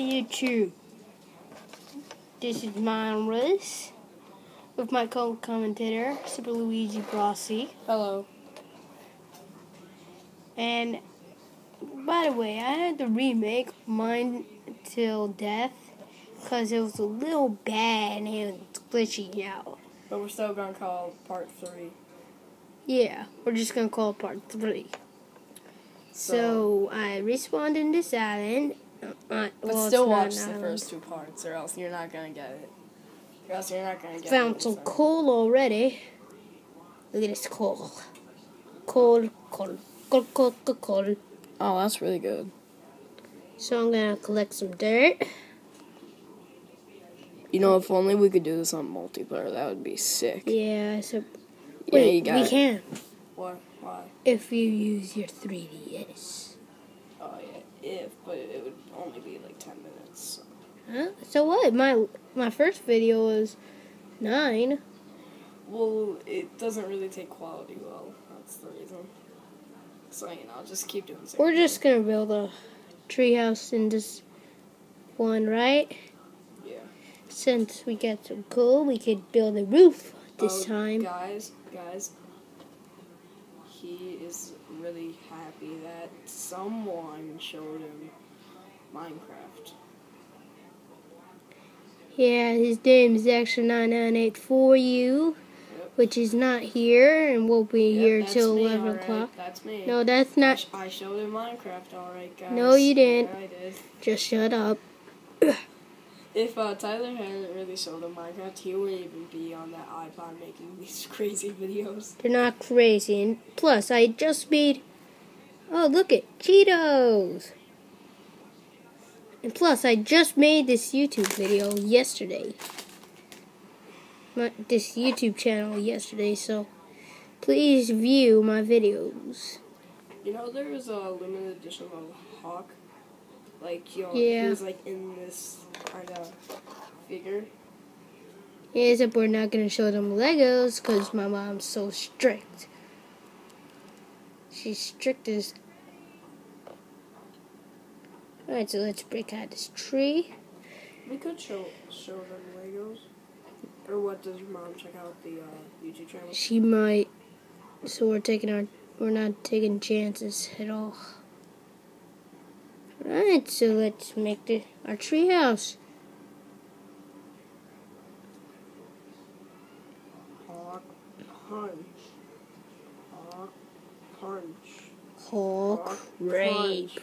YouTube? This is Monris with my co-commentator, Super Luigi Brossi. Hello. And by the way, I had to remake Mine Till Death because it was a little bad and it was glitching out. But we're still gonna call part three. Yeah, we're just gonna call it part three. So, I respawned in this island. Uh, but still watch the first two parts, or else you're not gonna get it. Or else you're not gonna get Found it. some so- coal already. Look at this coal. Coal, coal, coal, coal, coal, coal. Oh, that's really good. So I'm gonna collect some dirt. You know, if only we could do this on multiplayer, that would be sick. Yeah, so Yeah, wait, you got we it. can What? Why? if you use your 3ds. If, but it would only be like ten minutes. So. Huh? So what? My my first video was nine. Well, it doesn't really take quality well. That's the reason. So you know, I'll just keep doing. We're thing. just gonna build a treehouse in this one, right? yeah. Since we got some coal, we could build a roof this Oh, time. Guys, guys, he is really happy that someone showed him Minecraft. Yeah, his name is extra nine nine eight for Yep. which is not here and won't be Yep, here till me, eleven alright, o'clock. That's me. No, that's I, not. sh- I showed him Minecraft, alright, guys. No, you didn't. Yeah, I did. Just shut up. If uh, Tyler hadn't really showed him Minecraft, he wouldn't even be on that iPod making these crazy videos. They're not crazy. And plus, I just made. Oh, look at Cheetos. And plus, I just made this YouTube video yesterday. My, this YouTube channel yesterday, so please view my videos. You know, there was a limited edition of Hawk. Like, you know, Yeah. he was like in this kind of figure. Yeah, except we're not gonna show them Legos because my mom's so strict. She's strict as. Alright, so let's break out this tree. We could show show them Legos. Or what does your mom check out the uh, YouTube channel? She might. So we're taking our. We're not taking chances at all. Alright, so let's make the our tree house. Hawk punch. Hawk punch. Hawk Hawk rape. punch.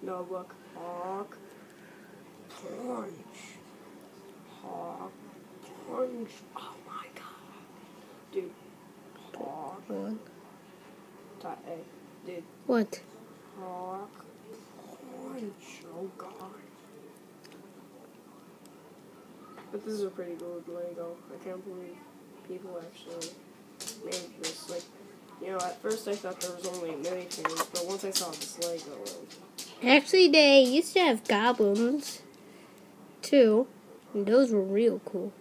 No, look. Hawk punch. Hawk punch. Oh my god. Dude. Hawk. What? Dude. What? Punch. Oh god. But this is a pretty good Lego. I can't believe people actually made this. Like, you know, at first I thought there was only minifigures, but once I saw this Lego, Actually, they used to have goblins too, and those were real cool.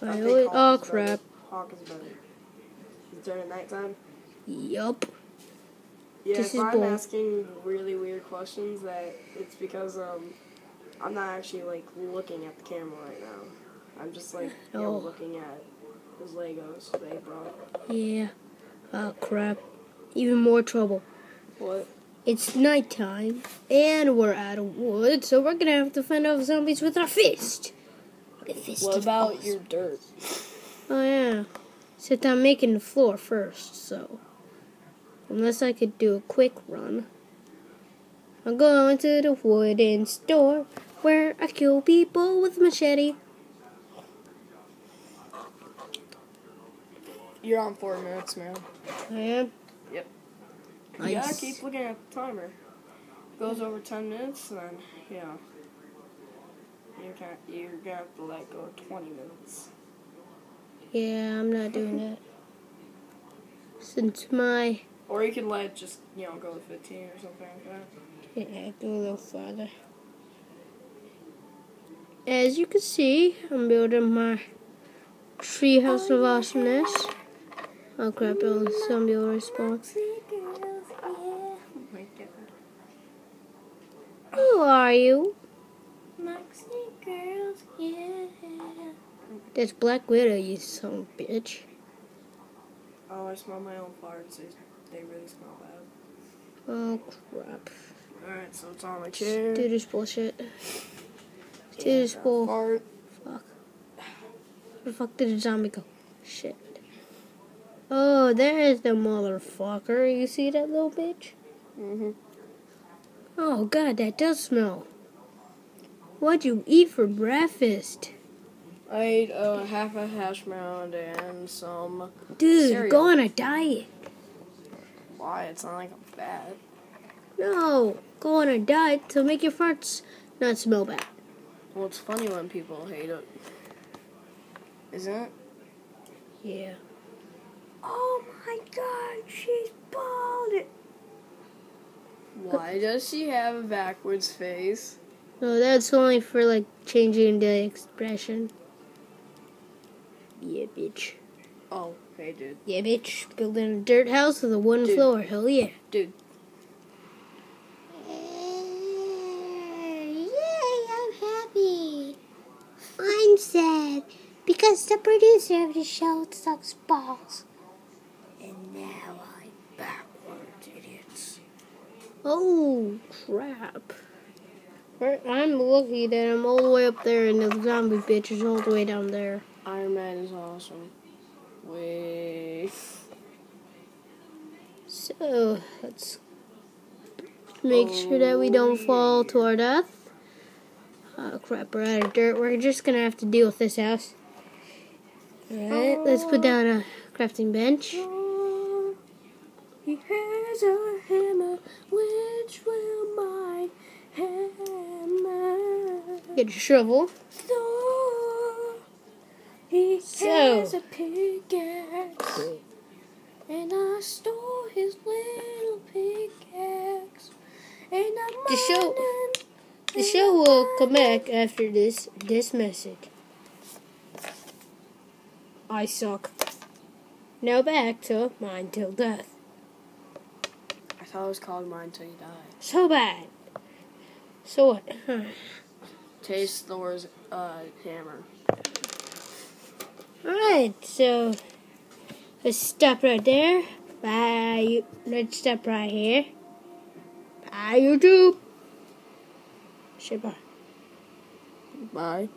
I I always, oh crap! Hawk is better. Is there at nighttime? Yup. Yeah, This if is I'm bull. asking really weird questions, that it's because um, I'm not actually like looking at the camera right now. I'm just like you know, Oh. looking at those Legos they brought. Yeah. Oh crap! Even more trouble. What? It's nighttime, and we're out of wood, so we're gonna have to fend off zombies with our fist. What about your dirt? Oh yeah. Sit I'm making the floor first, so unless I could do a quick run. I'm going to the wooden store where I kill people with machete. You're on four minutes, man. I am. Yep. You gotta keep looking at the timer. Goes over ten minutes, then yeah. You're gonna, you're gonna have to let go of twenty minutes. Yeah, I'm not doing that. Since my or you can let just, you know, go to 15 or something like that. Yeah, go a little farther. As you can see, I'm building my treehouse of awesomeness. Oh crap, it'll, somebody will respond. Who are you? Moxie girls, yeah. That's Black Widow, you son bitch. Oh, I smell my own farts. They, really smell bad. Oh crap. Alright, so it's on my chair. Dude this bullshit. Dude got bull. Fart. Fuck. Where the fuck did the zombie go? Shit. Oh, there's the motherfucker. You see that little bitch? Mm-hmm. Oh god, that does smell. What'd you eat for breakfast? I ate uh, half a hash brown and some. Dude, Cereal. go on a diet. Why? It's not like I'm fat. No, go on a diet to make your farts not smell bad. Well, it's funny when people hate it. Isn't it? Yeah. Oh my god, she's bald. Why does she have a backwards face? No, that's only for like changing the expression. Yeah, bitch. Oh, hey, dude. Yeah, bitch. Building a dirt house with a wooden Dude. floor. Hell yeah. Dude. Yay, I'm happy. I'm sad because the producer of the show sucks balls. And now I'm backwards, idiots. Oh, crap. Right, I'm lucky that I'm all the way up there and the zombie bitch is all the way down there. Iron Man is awesome. Wait. So, let's make sure that we don't fall to our death. Oh, crap, we're out of dirt. We're just gonna have to deal with this house. Alright, let's put down a crafting bench. He has a hammer, which will my hammer. Get your shovel. He So- has a pickaxe, and I stole his little pickaxe, and I'm The show- The show will come back after this this message. I suck. Now back to mine till death. I thought it was called Mine Till You Die. So bad. So what? Huh. Taste Thor's uh, hammer. Alright, so let's stop right there. Bye. Let's stop right here. Bye, YouTube. Say bye. Bye.